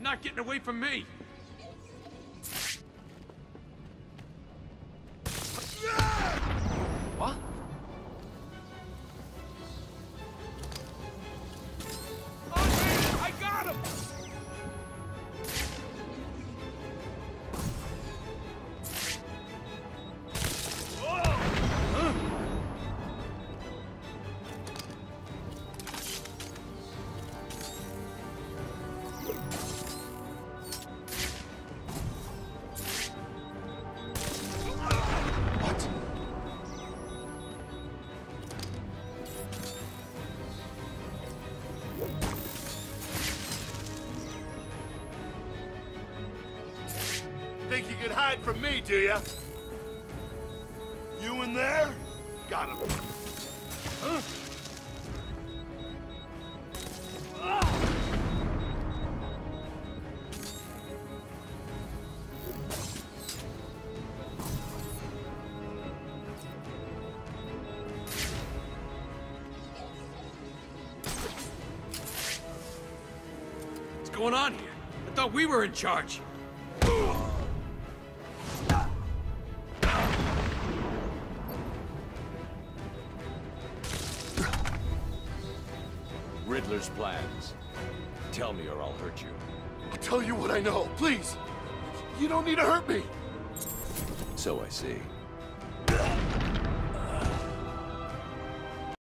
You're not getting away from me! Think you can hide from me, do ya? You in there? Got him. Huh? What's going on here? I thought we were in charge. Riddler's plans. Tell me or I'll hurt you. I'll tell you what I know, please. You don't need to hurt me. So I see.